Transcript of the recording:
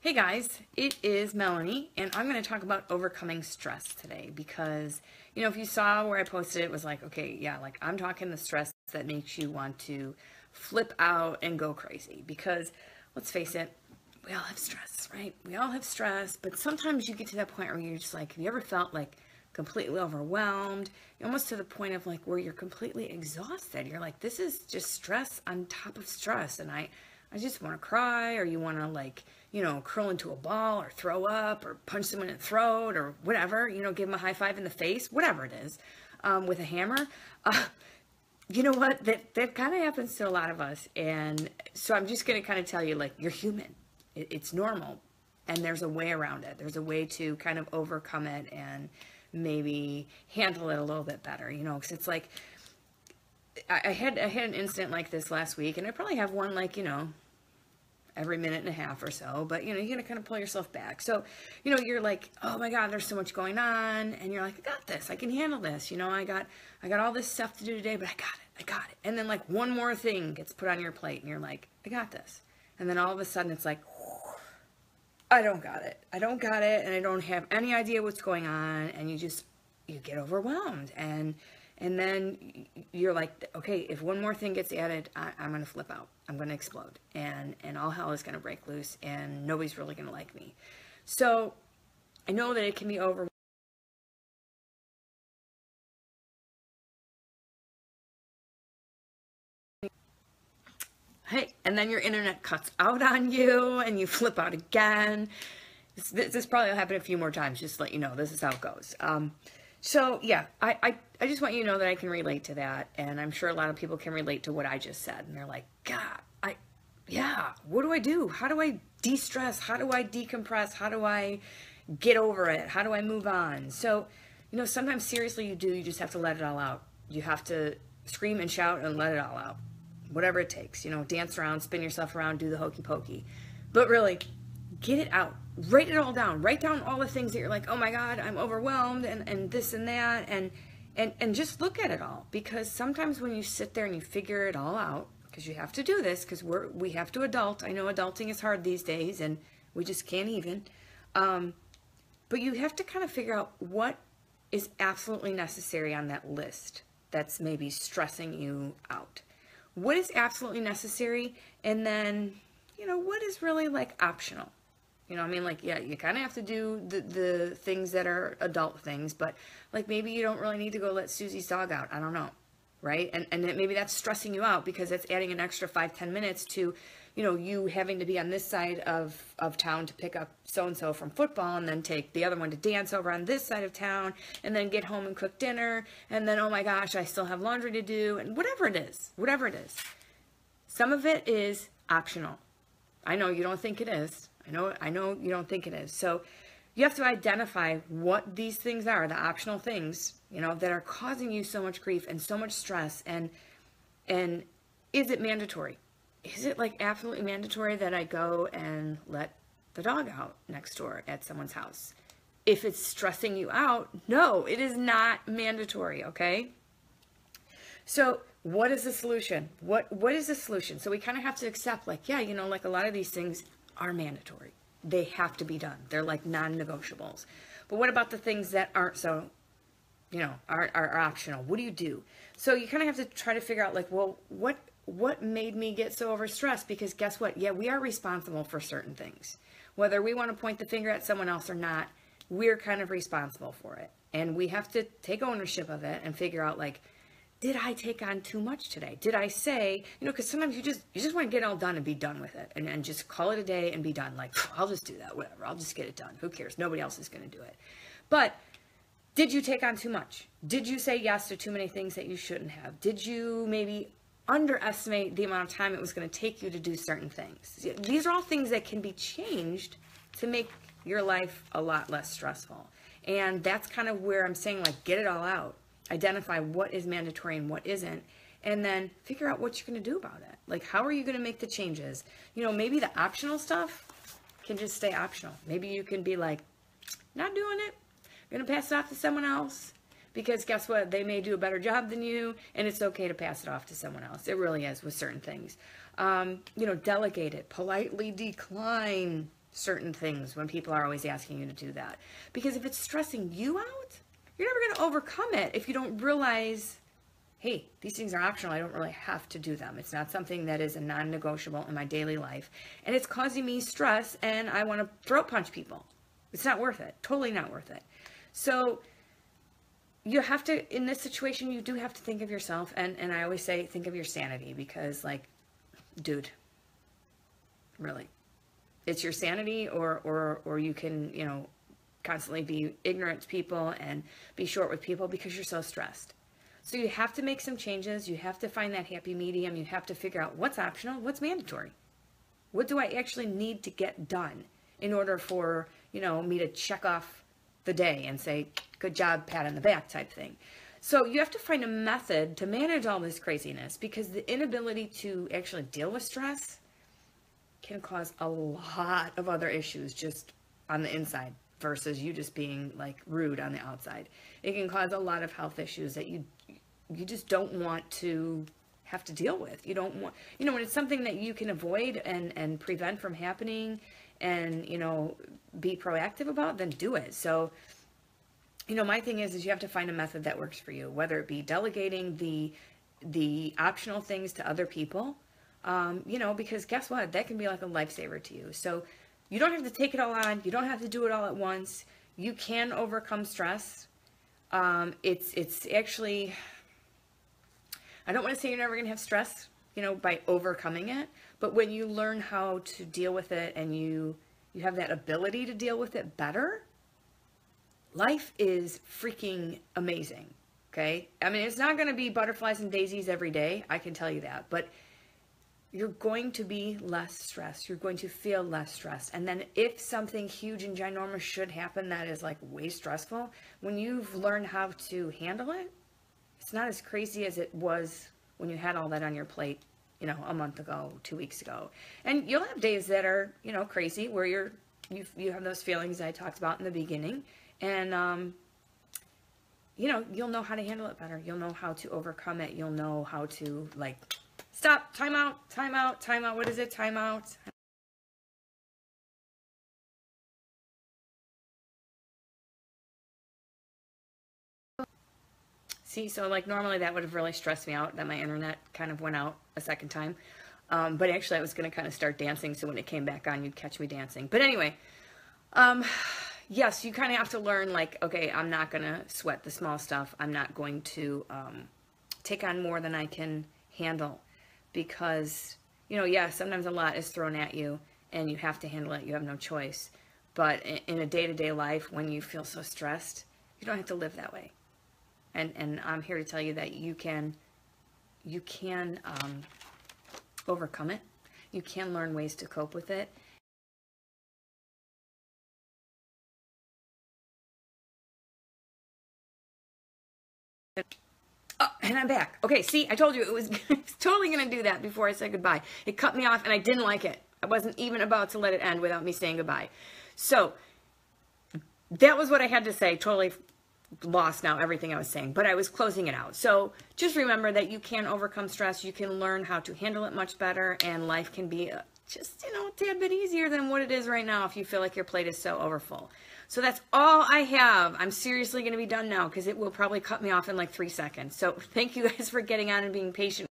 Hey guys, it is Melanie, and I'm going to talk about overcoming stress today because, you know, if you saw where I posted it, was like, okay, yeah, like I'm talking the stress that makes you want to flip out and go crazy because let's face it, we all have stress, right? We all have stress, but sometimes you get to that point where you're just like, have you ever felt like completely overwhelmed, almost to the point of like where you're completely exhausted? You're like, this is just stress on top of stress, and I, I just want to cry, or you want to like, you know, curl into a ball or throw up or punch someone in the throat or whatever, you know, give them a high five in the face, whatever it is, um, with a hammer. Uh, you know what? That, that kind of happens to a lot of us. And so I'm just going to kind of tell you, like, you're human. It, it's normal. And there's a way around it. There's a way to kind of overcome it and maybe handle it a little bit better, you know, because it's like, I, had I had an incident like this last week, and I probably have one like you know every minute and a half or so, but you know, you're gonna kind of pull yourself back. So, you know, you're like, oh my God, there's so much going on, and you're like, I got this, I can handle this. You know, I got, I got all this stuff to do today, but I got it, I got it. And then like one more thing gets put on your plate, and you're like, I got this. And then all of a sudden, it's like, I don't got it, I don't got it, and I don't have any idea what's going on, and you just, you get overwhelmed, and and then you're like, okay, if one more thing gets added, I, am to flip out. I'm to explode. And, and all hell is to break loose and nobody's really to like me. So I know that it can be over. Hey, and then your internet cuts out on you and you flip out again. This, this, this probably will happen a few more times, just to let you know. This is how it goes. Um, so yeah, I, I, I just want you to know that I can relate to that. And I'm sure a lot of people can relate to what I just said. And they're like, God, I, yeah, what do I do? How do I de-stress? How do I decompress? How do I get over it? How do I move on? So, you know, sometimes seriously you do, you just have to let it all out. You have to scream and shout and let it all out. Whatever it takes, you know, dance around, spin yourself around, do the hokey pokey. But really, get it out write it all down. Write down all the things that you're like oh my god i'm overwhelmed and, and this and that and and and just look at it all. Because sometimes when you sit there and you figure it all out because you have to do this because we're we have to adult. I know adulting is hard these days and we just can't even. Um, but you have to kind of figure out what is absolutely necessary on that list that's maybe stressing you out. What is absolutely necessary? And then you know what is really like optional you know, I mean, like, yeah, you kind of have to do the, the things that are adult things, but like maybe you don't really need to go let Susie's dog out. I don't know. Right. And, and maybe that's stressing you out because it's adding an extra five, ten minutes to, you know, you having to be on this side of, of town to pick up so-and-so from football and then take the other one to dance over on this side of town and then get home and cook dinner. And then, oh my gosh, I still have laundry to do and whatever it is, whatever it is. Some of it is optional. I know you don't think it is. I know, I know you don't think it is. So you have to identify what these things are, the optional things, you know, that are causing you so much grief and so much stress. And, and is it mandatory? Is it like absolutely mandatory that I go and let the dog out next door at someone's house? If it's stressing you out, no, it is not mandatory, okay? So what is the solution? What what is the solution? So we kind of have to accept like, yeah, you know, like a lot of these things are mandatory. They have to be done. They're like non-negotiables. But what about the things that aren't so, you know, are, are optional? What do you do? So you kind of have to try to figure out like, well, what what made me get so overstressed? Because guess what? Yeah, we are responsible for certain things. Whether we want to point the finger at someone else or not, we're kind of responsible for it. And we have to take ownership of it and figure out like, did I take on too much today? Did I say, you know, because sometimes you just you just want to get it all done and be done with it and, and just call it a day and be done. Like, oh, I'll just do that, whatever. I'll just get it done. Who cares? Nobody else is going to do it. But did you take on too much? Did you say yes to too many things that you shouldn't have? Did you maybe underestimate the amount of time it was going to take you to do certain things? These are all things that can be changed to make your life a lot less stressful. And that's kind of where I'm saying, like, get it all out identify what is mandatory and what isn't, and then figure out what you're going to do about it. Like, how are you going to make the changes? You know, maybe the optional stuff can just stay optional. Maybe you can be like, not doing it. I'm going to pass it off to someone else. Because guess what? They may do a better job than you, and it's okay to pass it off to someone else. It really is with certain things. Um, you know, delegate it, politely decline certain things when people are always asking you to do that. Because if it's stressing you out, you're never going to overcome it if you don't realize, hey, these things are optional. I don't really have to do them. It's not something that is a non negotiable in my daily life. And it's causing me stress, and I want to throat punch people. It's not worth it. Totally not worth it. So, you have to in this situation you do have to think of yourself and and i always say think of your sanity because like dude really it's your sanity or or or you can you know constantly be ignorant to people and be short with people because you're so stressed. So you have to make some changes. You have to find that happy medium. You have to figure out what's optional what's mandatory. What do i actually need to get done in order for you know me to check off the day and say good job pat on the back type thing? So you have to find a method to manage all this craziness because the inability to actually deal with stress can cause a lot of other issues just on the inside versus you just being like rude on the outside. It can cause a lot of health issues that you you just don't want to have to deal with. You don't want you know when it's something that you can avoid and and prevent from happening and you know be proactive about then do it. So you know my thing is is you have to find a method that works for you whether it be delegating the the optional things to other people um, you know, because guess what? That can be like a lifesaver to you. So you don't have to take it all on. You don't have to do it all at once. You can overcome stress. Um, it's it's actually. I don't want to say you're never going to have stress, you know, by overcoming it. But when you learn how to deal with it and you you have that ability to deal with it better, life is freaking amazing. Okay, I mean it's not going to be butterflies and daisies every day. I can tell you that, but you're going to be less stressed. You're going to feel less stressed. And then if something huge and ginormous should happen that is like way stressful, when you've learned how to handle it, it's not as crazy as it was when you had all that on your plate, you know, a month ago, two weeks ago. And you'll have days that are, you know, crazy where you're you you have those feelings I talked about in the beginning, and um, you know, you'll know how to handle it better. You'll know how to overcome it. You'll know how to like Stop. Time out. Time out. Time out. What is it? Time out. See, so like normally that would have really stressed me out that my internet kind of went out a second time. Um, but actually I was going to kind of start dancing. So when it came back on, you'd catch me dancing. But anyway, um, yes, you kind of have to learn like, okay, I'm not going to sweat the small stuff. I'm not going to um, take on more than I can handle because, you know, yeah, sometimes a lot is thrown at you and you have to handle it. You have no choice. But in a day-to-day life, when you feel so stressed, you don't have to live that way. And, and I'm here to tell you that you can, you can um, overcome it. You can learn ways to cope with it. And I'm back. Okay, see, I told you it was, was totally going to do that before I said goodbye. It cut me off and I didn't like it. I wasn't even about to let it end without me saying goodbye. So, that was what I had to say. Totally lost now everything I was saying, but I was closing it out. So, just remember that you can overcome stress. You can learn how to handle it much better, and life can be uh, just, you know, a tad bit easier than what it is right now if you feel like your plate is so overfull. So that's all I have. I'm seriously going to be done now because it will probably cut me off in like three seconds. So thank you guys for getting on and being patient